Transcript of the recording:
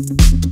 Música